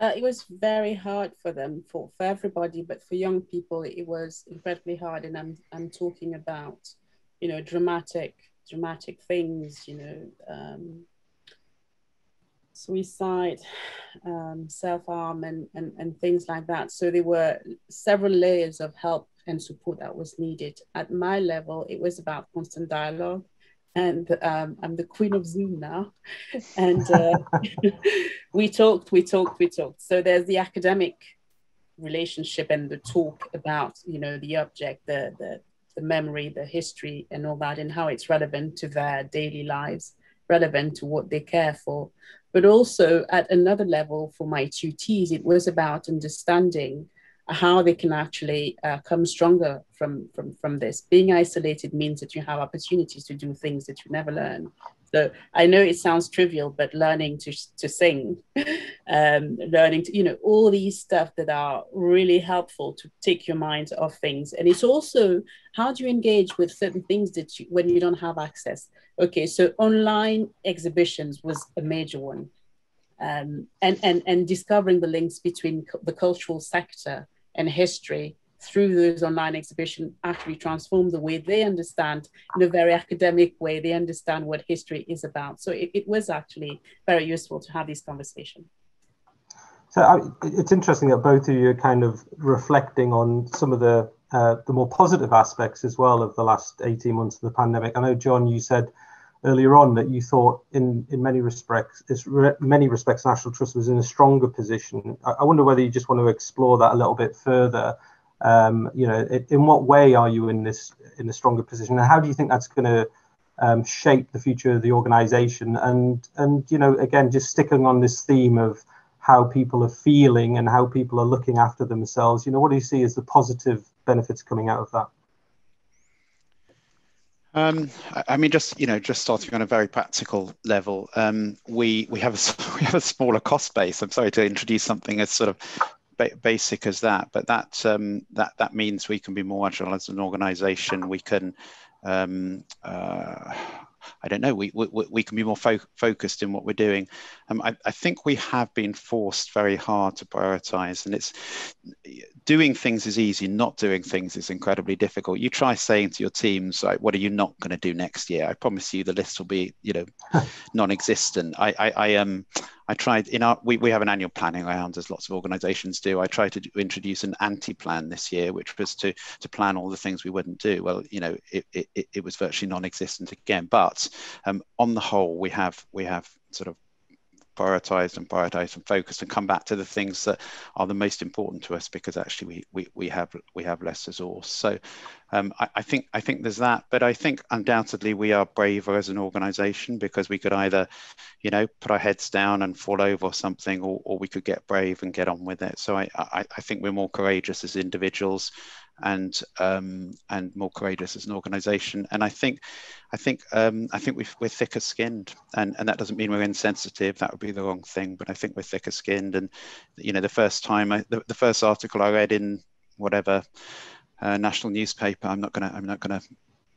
Uh, it was very hard for them, for, for everybody, but for young people, it was incredibly hard. And I'm, I'm talking about, you know, dramatic, dramatic things, you know, um, suicide, um, self-harm and, and, and things like that. So there were several layers of help and support that was needed. At my level, it was about constant dialogue. And um, I'm the queen of Zoom now. And uh, we talked, we talked, we talked. So there's the academic relationship and the talk about, you know, the object, the, the, the memory, the history, and all that, and how it's relevant to their daily lives, relevant to what they care for. But also at another level for my tutees, it was about understanding how they can actually uh, come stronger from, from, from this. Being isolated means that you have opportunities to do things that you never learn. So I know it sounds trivial, but learning to, to sing, um, learning to, you know, all these stuff that are really helpful to take your mind off things. And it's also how do you engage with certain things that you, when you don't have access? Okay, so online exhibitions was a major one. Um, and, and, and discovering the links between the cultural sector and history through those online exhibitions actually transform the way they understand in a very academic way they understand what history is about. So it, it was actually very useful to have this conversation. So I, it's interesting that both of you are kind of reflecting on some of the uh, the more positive aspects as well of the last 18 months of the pandemic. I know john you said earlier on that you thought in in many respects many respects national trust was in a stronger position. I, I wonder whether you just want to explore that a little bit further um, you know in what way are you in this in a stronger position? And how do you think that's going to um, shape the future of the organization? And and you know again just sticking on this theme of how people are feeling and how people are looking after themselves you know what do you see as the positive benefits coming out of that? Um, I mean, just you know, just starting on a very practical level, um, we we have a we have a smaller cost base. I'm sorry to introduce something as sort of ba- basic as that, but that um, that that means we can be more agile as an organisation. We can um, uh, I don't know, we, we, we can be more fo- focused in what we're doing. Um, I, I, think we have been forced very hard to prioritize, and it's doing things is easy, not doing things is incredibly difficult. You try saying to your teams, like, what are you not going to do next year? I promise you the list will be, you know, non-existent. I, I, I um, I tried in our we, we have an annual planning round as lots of organizations do. I tried to introduce an anti-plan this year, which was to to plan all the things we wouldn't do. Well, you know, it it, it was virtually non-existent again. But um, on the whole, we have we have sort of prioritized and prioritized and focused and come back to the things that are the most important to us because actually we we, we have we have less resource. So um, I, I, think I think there's that but I think undoubtedly we are braver as an organization because we could either you know put our heads down and fall over something or, or we could get brave and get on with it. So I, I, I think we're more courageous as individuals and um, and more courageous as an organization and I think I think um, I think we are thicker skinned, and and that doesn't mean we're insensitive. That would be the wrong thing. But I think we're thicker skinned, and you know, the first time I, the, the first article I read in whatever uh, national newspaper, I'm not gonna I'm not gonna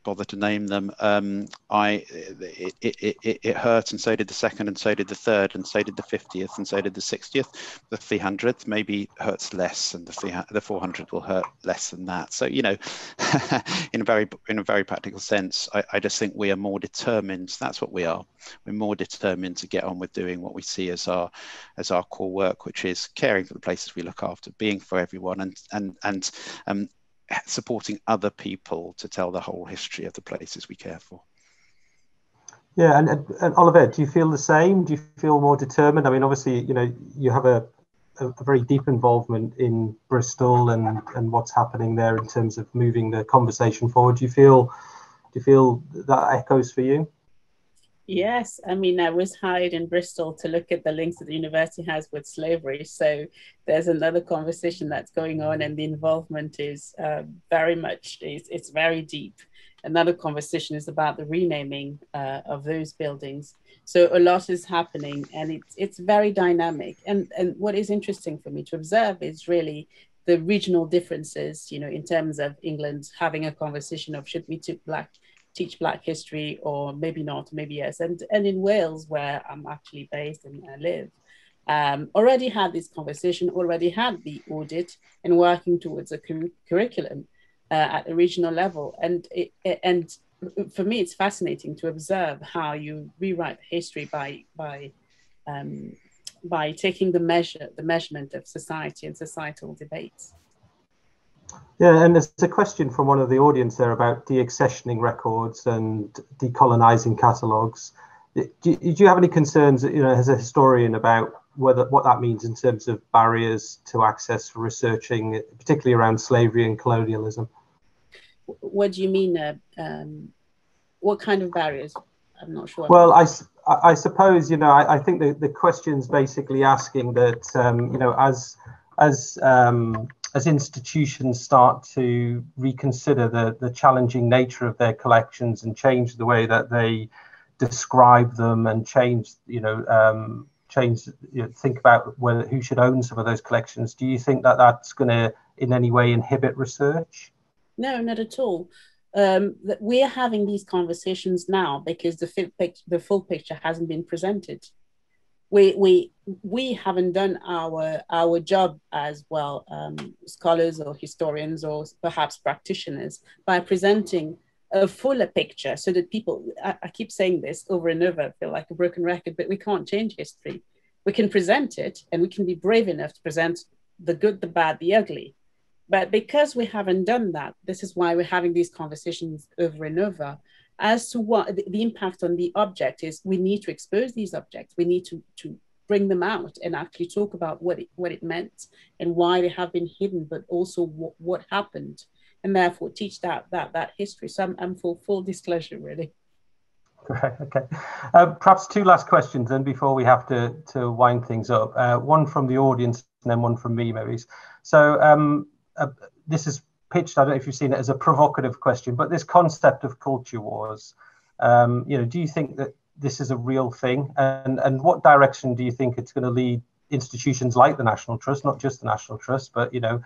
bother to name them. Um, I it, it, it, it, hurt, and so did the second, and so did the third, and so did the fiftieth, and so did the sixtieth. The three hundredth maybe hurts less, and the three, the four hundred will hurt less than that. So you know, in a very in a very practical sense, I, I just think we are more determined. That's what we are. We're more determined to get on with doing what we see as our as our core work, which is caring for the places we look after, being for everyone, and and and um, supporting other people to tell the whole history of the places we care for. Yeah, and, and, Olivette, do you feel the same? Do you feel more determined? I mean, obviously, you know, you have a, a, a, very deep involvement in Bristol and, and what's happening there in terms of moving the conversation forward. Do you feel do you feel that echoes for you? Yes, I mean, I was hired in Bristol to look at the links that the university has with slavery. So there's another conversation that's going on, and the involvement is uh, very much, it's, it's very deep. Another conversation is about the renaming uh, of those buildings. So a lot is happening, and it's, it's very dynamic. And, and what is interesting for me to observe is really the regional differences, you know, in terms of England having a conversation of should we take black teach Black history, or maybe not, maybe yes. And and in Wales, where I'm actually based and I live, um, already had this conversation, already had the audit, and working towards a cur- curriculum uh, at a regional level. And it, and for me, it's fascinating to observe how you rewrite history by by um, by taking the measure, the measurement of society and societal debates. Yeah, and there's a question from one of the audience there about deaccessioning records and decolonizing catalogues. Do, do you have any concerns, you know, as a historian, about whether what that means in terms of barriers to access for researching, particularly around slavery and colonialism? What do you mean? Uh, um, what kind of barriers? I'm not sure. Well, I, I suppose you know I, I think the, the question's basically asking that um, you know as as um, as institutions start to reconsider the the challenging nature of their collections and change the way that they describe them and change you know um, change you know, think about whether who should own some of those collections do you think that that's going to in any way inhibit research no not at all um, that we're having these conversations now because the full, the full picture hasn't been presented. We, we, we haven't done our, our job as well, um, scholars or historians or perhaps practitioners, by presenting a fuller picture so that people, I, I keep saying this over and over, I feel like a broken record, but we can't change history. We can present it and we can be brave enough to present the good, the bad, the ugly but because we haven't done that, this is why we're having these conversations over and over as to what the, impact on the object is. We need to expose these objects. We need to, to bring them out and actually talk about what it, what it meant and why they have been hidden, but also what, what happened, and therefore teach that that that history. So I'm, I'm for full disclosure, really. Right. Okay. Uh, perhaps two last questions then before we have to to wind things up. Uh, one from the audience and then one from me, maybe. So um, uh, this is pitched. I don't know if you've seen it as a provocative question, but this concept of culture wars. Um, you know, do you think that this is a real thing, and and what direction do you think it's going to lead institutions like the National Trust, not just the National Trust, but you know,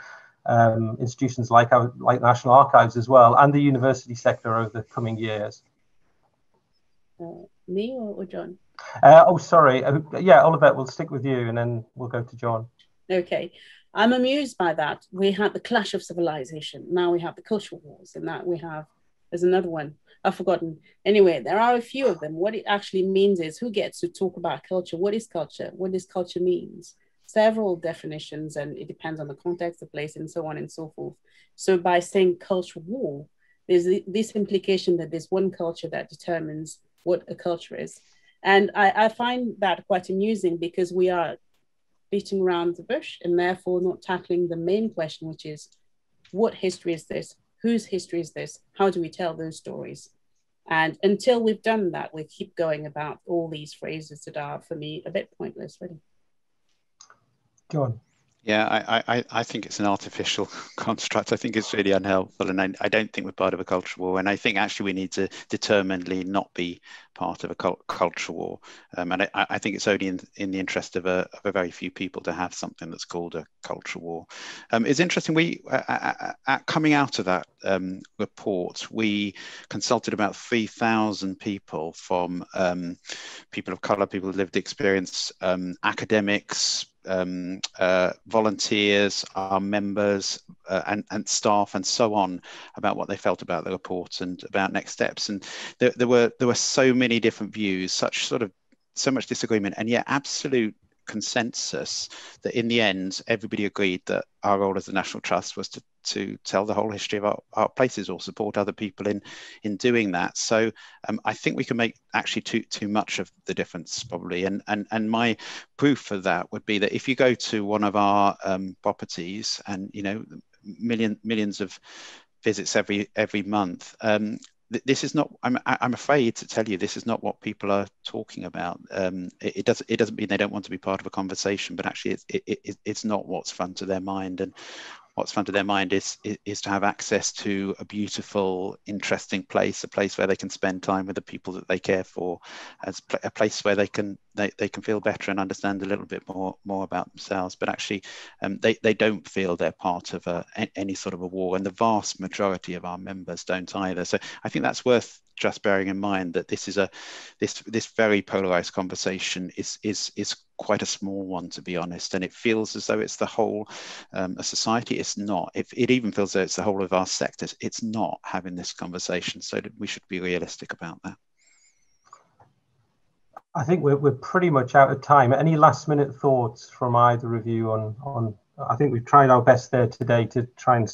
um, institutions like our, like National Archives as well, and the university sector over the coming years? Uh, me or, or John? Uh, oh, sorry. Uh, yeah, Olivette, we'll stick with you, and then we'll go to John. Okay. I'm amused by that. We had the clash of civilization. Now we have the cultural wars, and that we have there's another one. I've forgotten. Anyway, there are a few of them. What it actually means is who gets to talk about culture? What is culture? What does culture means? Several definitions, and it depends on the context, the place, and so on and so forth. So by saying cultural war, there's this implication that there's one culture that determines what a culture is. And I, I find that quite amusing because we are beating around the bush and therefore not tackling the main question, which is what history is this? Whose history is this? How do we tell those stories? And until we've done that, we keep going about all these phrases that are, for me, a bit pointless, really. John. Yeah, I, I, I think it's an artificial construct. I think it's really unhelpful, and I, I don't think we're part of a cultural war. And I think actually we need to determinedly not be part of a cult, cultural war. Um, and I, I think it's only in, in the interest of a, of a very few people to have something that's called a cultural war. Um, it's interesting. We uh, uh, coming out of that um, report, we consulted about three thousand people from um, people of color, people with lived experience, um, academics um, uh, volunteers, our members, uh, and, and staff, and so on, about what they felt about the report and about next steps. And there, there were there were so many different views, such sort of so much disagreement, and yet absolute consensus that in the end everybody agreed that our role as the national trust was to to tell the whole history of our, our places or support other people in in doing that. So um, i think we can make actually too too much of the difference probably. And and and my proof for that would be that if you go to one of our um, properties and you know million millions of visits every every month um, this is not I'm, I'm afraid to tell you this is not what people are talking about. Um, it, it, does it doesn't mean they don't want to be part of a conversation but actually it's it, it, it's not what's front of their mind. And what's front of their mind is, is, is to have access to a beautiful, interesting place, a place where they can spend time with the people that they care for, as a place where they can they, they can feel better and understand a little bit more more about themselves. But actually, um, they they don't feel they're part of a, any sort of a war, and the vast majority of our members don't either. So I think that's worth just bearing in mind that this is a this this very polarized conversation is is is quite a small one to be honest. And it feels as though it's the whole um, a society. It's not. If it even feels as though it's the whole of our sectors. It's not having this conversation. So we should be realistic about that. I think we're, we're pretty much out of time. Any last minute thoughts from either of you on, on I think we've tried our best there today to try and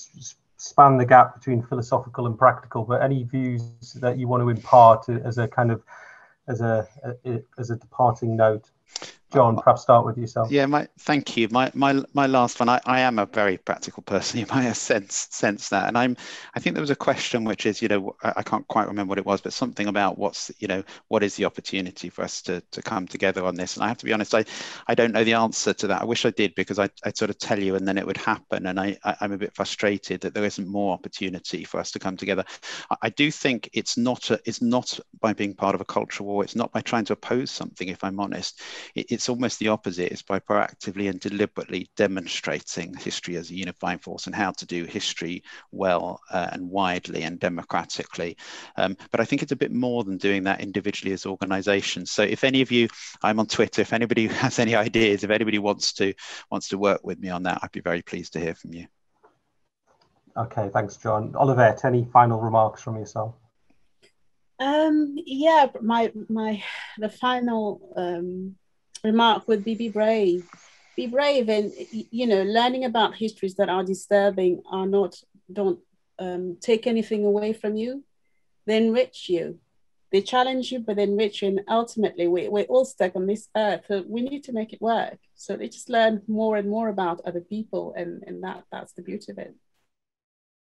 span the gap between philosophical and practical, but any views that you want to impart as a kind of as a, as a departing note? John, uh, perhaps start with yourself. Yeah, my thank you. My my my last one. I, I am a very practical person. You might have sense sense that, and I'm. I think there was a question which is, you know, I, I, can't quite remember what it was, but something about what's, you know, what is the opportunity for us to to come together on this? And I have to be honest, I I don't know the answer to that. I wish I did because I I'd sort of tell you and then it would happen, and I, I am a bit frustrated that there isn't more opportunity for us to come together. I, I do think it's not a, it's not by being part of a cultural war. It's not by trying to oppose something. If I'm honest, it, it's almost the opposite. It's by proactively and deliberately demonstrating history as a unifying force and how to do history well uh, and widely and democratically. Um, but I think it's a bit more than doing that individually as organizations. So if any of you, I'm on Twitter, if anybody has any ideas, if anybody wants to wants to work with me on that, I'd be very pleased to hear from you. Okay, thanks, John. Olivette, any final remarks from yourself? Um, yeah, my my the final um, remark would be be brave. Be brave and you know, learning about histories that are disturbing are not don't um, take anything away from you. They enrich you. They challenge you, but they enrich you. And ultimately, we, we're all stuck on this earth. So we need to make it work. So they just learn more and more about other people, and, and that that's the beauty of it.